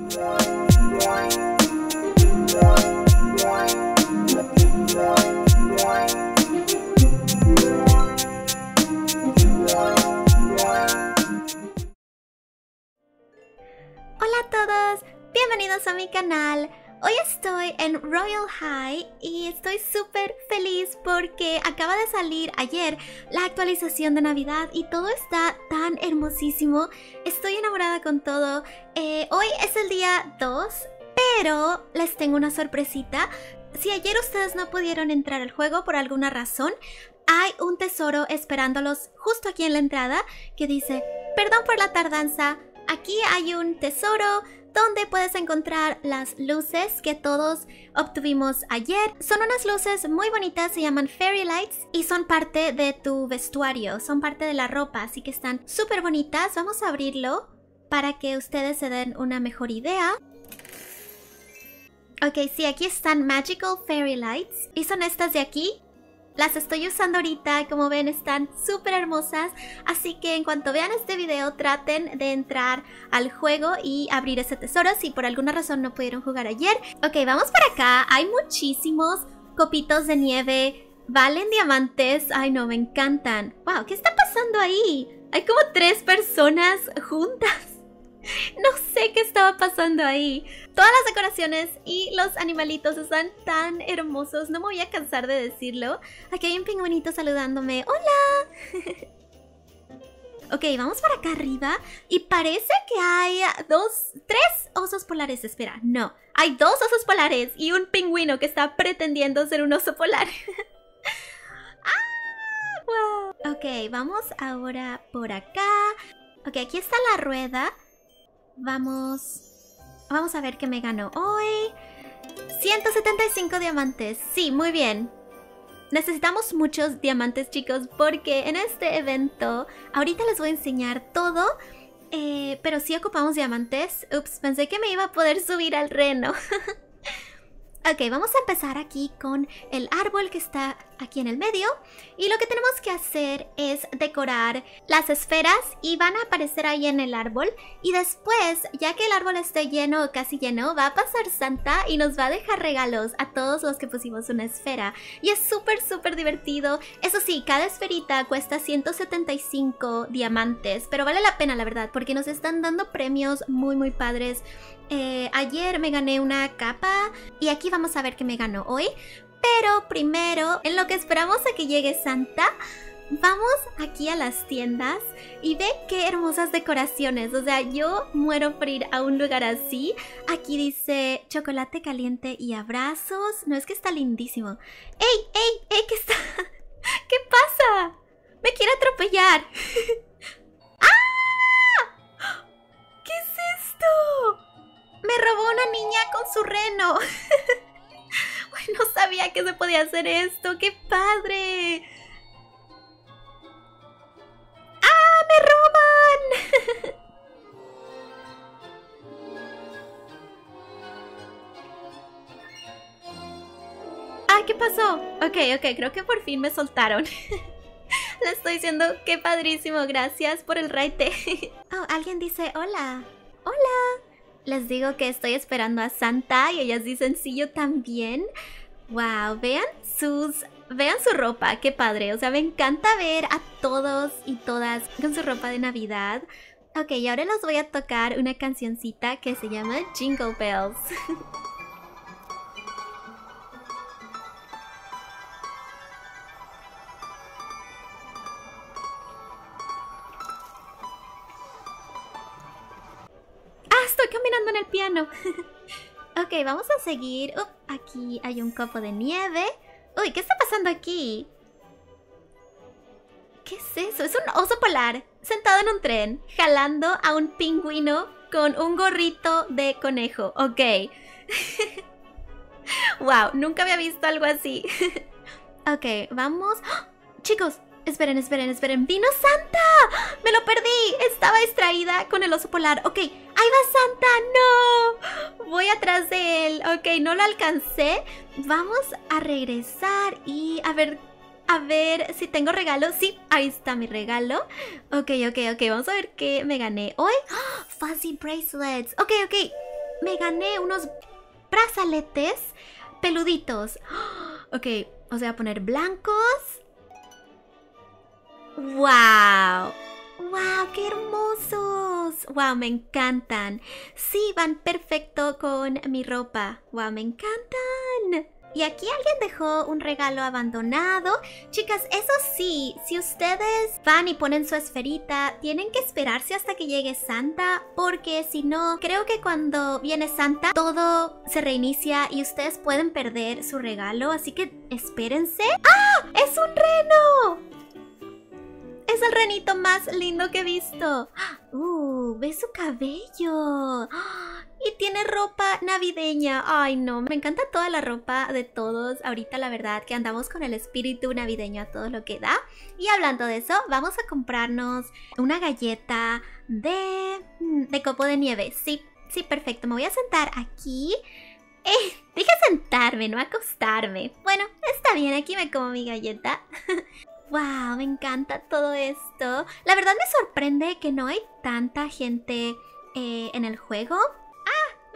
Hola a todos, bienvenidos a mi canal. Hoy estoy en Royal High y estoy súper feliz porque acaba de salir ayer la actualización de Navidad y todo está tan hermosísimo. Estoy enamorada con todo. Eh, hoy es el día 2, pero les tengo una sorpresita. Si ayer ustedes no pudieron entrar al juego por alguna razón, hay un tesoro esperándolos justo aquí en la entrada que dice, perdón por la tardanza, aquí hay un tesoro donde puedes encontrar las luces que todos obtuvimos ayer. Son unas luces muy bonitas, se llaman Fairy Lights y son parte de tu vestuario, son parte de la ropa, así que están súper bonitas. Vamos a abrirlo para que ustedes se den una mejor idea. Ok, sí, aquí están Magical Fairy Lights y son estas de aquí. Las estoy usando ahorita, como ven están súper hermosas, así que en cuanto vean este video traten de entrar al juego y abrir ese tesoro si por alguna razón no pudieron jugar ayer. Ok, vamos para acá, hay muchísimos copitos de nieve, valen diamantes, ay no, me encantan. Wow, ¿qué está pasando ahí? Hay como tres personas juntas. No sé qué estaba pasando ahí. Todas las decoraciones y los animalitos están tan hermosos. No me voy a cansar de decirlo. Aquí hay un pingüinito saludándome. ¡Hola! ok, vamos para acá arriba. Y parece que hay dos, tres osos polares. Espera, no. Hay dos osos polares y un pingüino que está pretendiendo ser un oso polar. ¡Ah! ¡Wow! Ok, vamos ahora por acá. Ok, aquí está la rueda. Vamos... Vamos a ver qué me ganó hoy. 175 diamantes. Sí, muy bien. Necesitamos muchos diamantes, chicos, porque en este evento... Ahorita les voy a enseñar todo. Eh, pero si ocupamos diamantes. Ups, pensé que me iba a poder subir al reno. Ok, vamos a empezar aquí con el árbol que está aquí en el medio y lo que tenemos que hacer es decorar las esferas y van a aparecer ahí en el árbol y después, ya que el árbol esté lleno o casi lleno, va a pasar Santa y nos va a dejar regalos a todos los que pusimos una esfera y es súper súper divertido. Eso sí, cada esferita cuesta 175 diamantes, pero vale la pena la verdad porque nos están dando premios muy muy padres eh, ayer me gané una capa y aquí vamos a ver qué me ganó hoy. Pero primero, en lo que esperamos a que llegue Santa, vamos aquí a las tiendas y ve qué hermosas decoraciones. O sea, yo muero por ir a un lugar así. Aquí dice chocolate caliente y abrazos. No, es que está lindísimo. ¡Ey, ey, ey! ¿Qué está? ¿Qué pasa? ¡Me quiere atropellar! ¡Ah! ¿Qué es esto? Me robó una niña con su reno. no sabía que se podía hacer esto. ¡Qué padre! ¡Ah! ¡Me roban! ¡Ah! ¿Qué pasó? Ok, ok, creo que por fin me soltaron. Le estoy diciendo qué padrísimo, gracias por el raite. oh, alguien dice hola. Hola. Les digo que estoy esperando a Santa y ellas dicen sí, yo también. Wow, vean sus vean su ropa, qué padre. O sea, me encanta ver a todos y todas con su ropa de Navidad. Ok, y ahora les voy a tocar una cancioncita que se llama Jingle Bells. caminando en el piano. ok, vamos a seguir. aquí hay un copo de nieve. Uy, ¿qué está pasando aquí? ¿Qué es eso? Es un oso polar sentado en un tren, jalando a un pingüino con un gorrito de conejo. Ok. wow, nunca había visto algo así. ok, vamos. ¡Ah! Chicos, Esperen, esperen, esperen. ¡Vino Santa! ¡Me lo perdí! Estaba distraída con el oso polar. Ok, ahí va Santa. ¡No! Voy atrás de él. Ok, no lo alcancé. Vamos a regresar y a ver... A ver si tengo regalo. Sí, ahí está mi regalo. Ok, ok, ok. Vamos a ver qué me gané hoy. ¡Oh! Fuzzy bracelets. Ok, ok. me gané unos brazaletes peluditos. Ok, o sea, poner blancos. ¡Wow! ¡Wow! ¡Qué hermosos! ¡Wow! Me encantan. Sí, van perfecto con mi ropa. ¡Wow! Me encantan. Y aquí alguien dejó un regalo abandonado. Chicas, eso sí, si ustedes van y ponen su esferita, tienen que esperarse hasta que llegue Santa, porque si no, creo que cuando viene Santa, todo se reinicia y ustedes pueden perder su regalo, así que espérense. ¡Ah! ¡Es un reno! Es el renito más lindo que he visto. ¡Uh! ¡Ve su cabello! Y tiene ropa navideña. Ay, no, me encanta toda la ropa de todos. Ahorita la verdad que andamos con el espíritu navideño a todo lo que da. Y hablando de eso, vamos a comprarnos una galleta de, mm, de copo de nieve. Sí, sí, perfecto. Me voy a sentar aquí. Eh, dije sentarme, no acostarme. Bueno, está bien, aquí me como mi galleta. wow, me encanta todo esto. La verdad me sorprende que no hay tanta gente eh, en el juego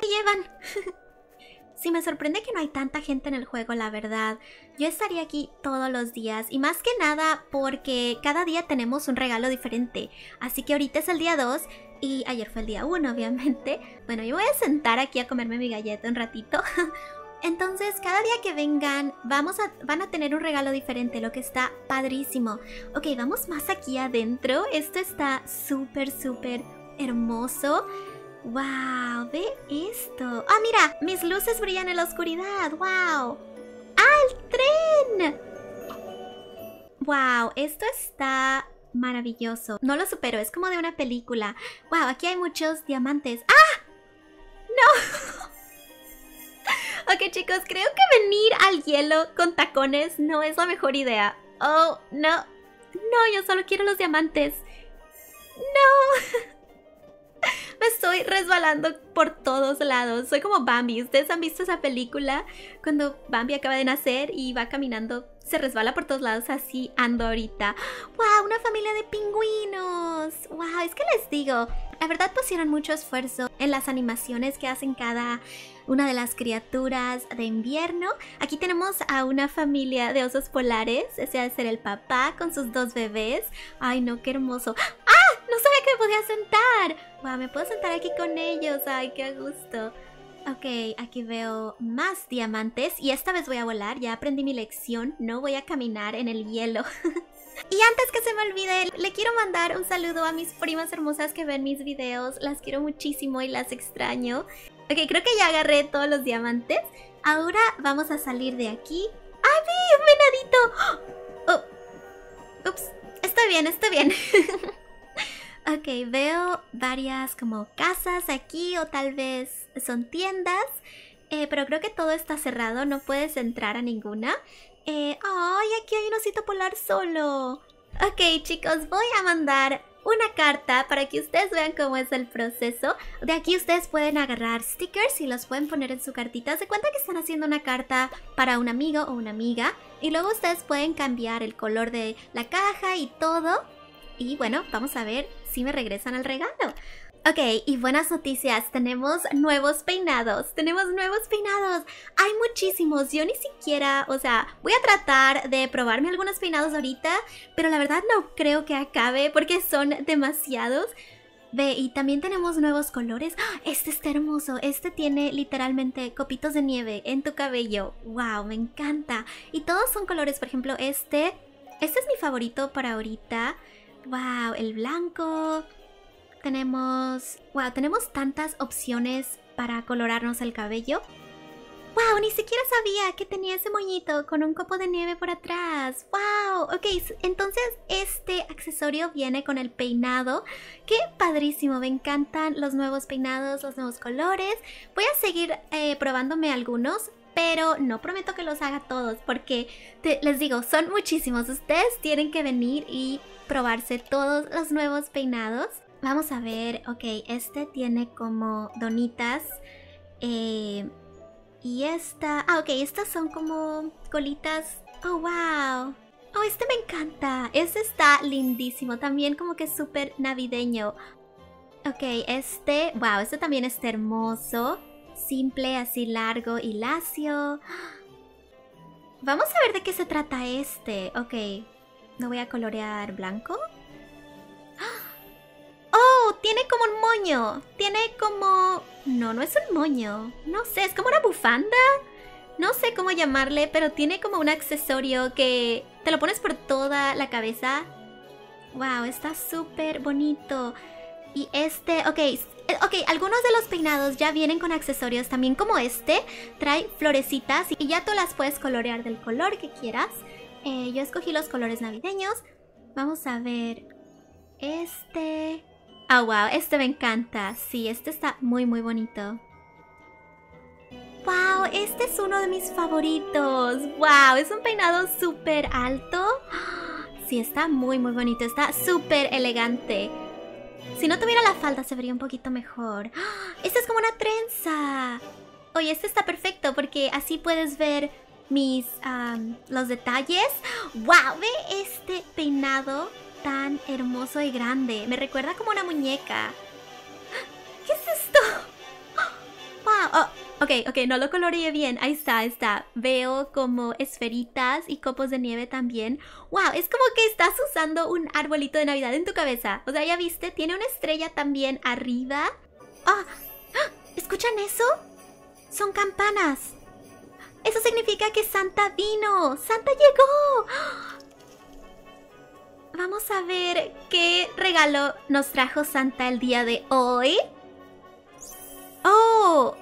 me llevan. sí, me sorprende que no hay tanta gente en el juego, la verdad. Yo estaría aquí todos los días y más que nada porque cada día tenemos un regalo diferente. Así que ahorita es el día 2 y ayer fue el día 1, obviamente. Bueno, yo voy a sentar aquí a comerme mi galleta un ratito. Entonces, cada día que vengan, vamos a, van a tener un regalo diferente, lo que está padrísimo. Ok, vamos más aquí adentro. Esto está súper, súper hermoso. ¡Wow! Ve esto. ¡Ah, mira! Mis luces brillan en la oscuridad. ¡Wow! ¡Ah, el tren! ¡Wow! Esto está maravilloso. No lo supero, es como de una película. ¡Wow! Aquí hay muchos diamantes. ¡Ah! ¡No! ok, chicos, creo que venir al hielo con tacones no es la mejor idea. ¡Oh, no! No, yo solo quiero los diamantes. ¡No! Me estoy resbalando por todos lados. Soy como Bambi. ¿Ustedes han visto esa película? Cuando Bambi acaba de nacer y va caminando, se resbala por todos lados. Así ando ahorita. ¡Wow! Una familia de pingüinos. ¡Wow! Es que les digo, la verdad pusieron mucho esfuerzo en las animaciones que hacen cada una de las criaturas de invierno. Aquí tenemos a una familia de osos polares. Ese debe ser el papá con sus dos bebés. Ay, no, qué hermoso. ¡Ah! No sabía que me podía sentar. Wow, me puedo sentar aquí con ellos. Ay, qué gusto. Ok, aquí veo más diamantes y esta vez voy a volar, ya aprendí mi lección, no voy a caminar en el hielo. y antes que se me olvide, le quiero mandar un saludo a mis primas hermosas que ven mis videos, las quiero muchísimo y las extraño. Ok, creo que ya agarré todos los diamantes. Ahora vamos a salir de aquí. ¡Ay, ¡Un venadito! ¡Oh! Ups, está bien, está bien. Ok, veo varias como casas aquí o tal vez son tiendas. Eh, pero creo que todo está cerrado, no puedes entrar a ninguna. Eh, ¡Ay, aquí hay un osito polar solo! Ok, chicos, voy a mandar una carta para que ustedes vean cómo es el proceso. De aquí ustedes pueden agarrar stickers y los pueden poner en su cartita. Se cuenta que están haciendo una carta para un amigo o una amiga. Y luego ustedes pueden cambiar el color de la caja y todo. Y bueno, vamos a ver si me regresan el regalo. Ok, y buenas noticias, tenemos nuevos peinados, tenemos nuevos peinados, hay muchísimos, yo ni siquiera, o sea, voy a tratar de probarme algunos peinados ahorita, pero la verdad no creo que acabe porque son demasiados. Ve, y también tenemos nuevos colores. ¡Ah! Este está hermoso. Este tiene literalmente copitos de nieve en tu cabello. ¡Wow! Me encanta. Y todos son colores. Por ejemplo, este. Este es mi favorito para ahorita. Wow, el blanco. Tenemos... Wow, tenemos tantas opciones para colorarnos el cabello. ¡Wow! Ni siquiera sabía que tenía ese moñito con un copo de nieve por atrás. ¡Wow! Ok, entonces este accesorio viene con el peinado. ¡Qué padrísimo! Me encantan los nuevos peinados, los nuevos colores. Voy a seguir eh, probándome algunos pero no prometo que los haga todos porque les digo, son muchísimos. Ustedes tienen que venir y probarse todos los nuevos peinados. Vamos a ver, ok, este tiene como donitas. Eh, y esta, ah, ok, estas son como colitas. Oh, wow. Oh, este me encanta. Este está lindísimo. También como que súper navideño. Ok, este, wow, este también está hermoso. simple, así largo y lacio. Vamos a ver de qué se trata este. Ok, no voy a colorear blanco. Tiene como un moño. Tiene como... No, no es un moño. No sé, es como una bufanda. No sé cómo llamarle, pero tiene como un accesorio que te lo pones por toda la cabeza. Wow, está súper bonito. Y este, ok, eh, ok, algunos de los peinados ya vienen con accesorios también como este. Trae florecitas y ya tú las puedes colorear del color que quieras. Eh, yo escogí los colores navideños. Vamos a ver. Este... Ah, wow, este me encanta. Sí, este está muy, muy bonito. ¡Wow! Este es uno de mis favoritos. ¡Wow! Es un peinado súper alto. Sí, está muy, muy bonito. Está súper elegante. Si no tuviera la falda se vería un poquito mejor. Este es como una trenza. Oye, este está perfecto porque así puedes ver mis... los detalles. ¡Wow! Ve este peinado tan hermoso y grande. Me recuerda como una muñeca. ¿Qué es esto? ¡Wow! Oh, ok, ok, no lo coloreé bien. Ahí está, ahí está. Veo como esferitas y copos de nieve también. ¡Wow! Es como que estás usando un arbolito de Navidad en tu cabeza. O sea, ya viste, tiene una estrella también arriba. ¡Ah! ¿Escuchan eso? Son campanas. Eso significa que Santa vino. ¡Santa llegó! Vamos a ver qué regalo nos trajo Santa el día de hoy. ¡Oh!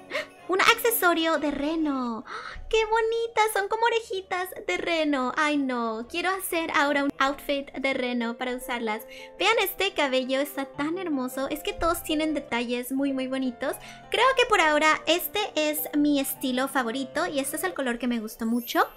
Un accesorio de reno. ¡Qué bonitas! Son como orejitas de reno. Ay, no. Quiero hacer ahora un outfit de reno para usarlas. Vean este cabello. Está tan hermoso. Es que todos tienen detalles muy, muy bonitos. Creo que por ahora este es mi estilo favorito. Y este es el color que me gustó mucho.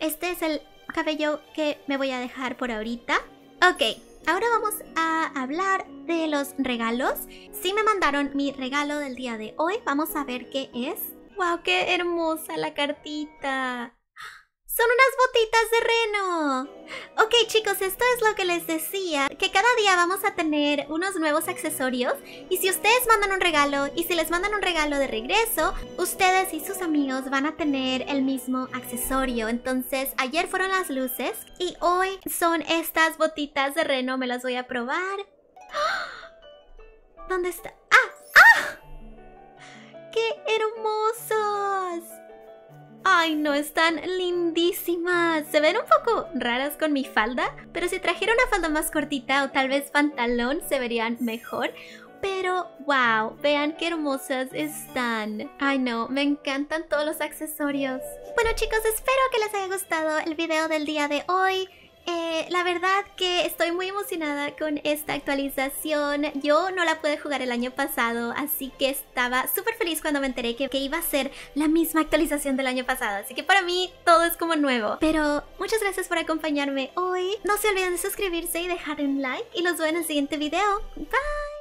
Este es el cabello que me voy a dejar por ahorita. Ok, ahora vamos a hablar de los regalos. Sí me mandaron mi regalo del día de hoy. Vamos a ver qué es. ¡Wow! ¡Qué hermosa la cartita! ¡Son unas botitas de reno! Ok chicos, esto es lo que les decía, que cada día vamos a tener unos nuevos accesorios y si ustedes mandan un regalo y si les mandan un regalo de regreso, ustedes y sus amigos van a tener el mismo accesorio. Entonces, ayer fueron las luces y hoy son estas botitas de reno, me las voy a probar. ¿Dónde está? ¡Ah! ¡Ah! ¡Qué hermosos! Ay, no, están lindísimas. Se ven un poco raras con mi falda, pero si trajera una falda más cortita o tal vez pantalón se verían mejor. Pero, wow, vean qué hermosas están. Ay, no, me encantan todos los accesorios. Bueno chicos, espero que les haya gustado el video del día de hoy. Eh, la verdad que estoy muy emocionada con esta actualización. Yo no la pude jugar el año pasado, así que estaba súper feliz cuando me enteré que, que, iba a ser la misma actualización del año pasado. Así que para mí todo es como nuevo. Pero muchas gracias por acompañarme hoy. No se olviden de suscribirse y dejar un like. Y los veo en el siguiente video. Bye.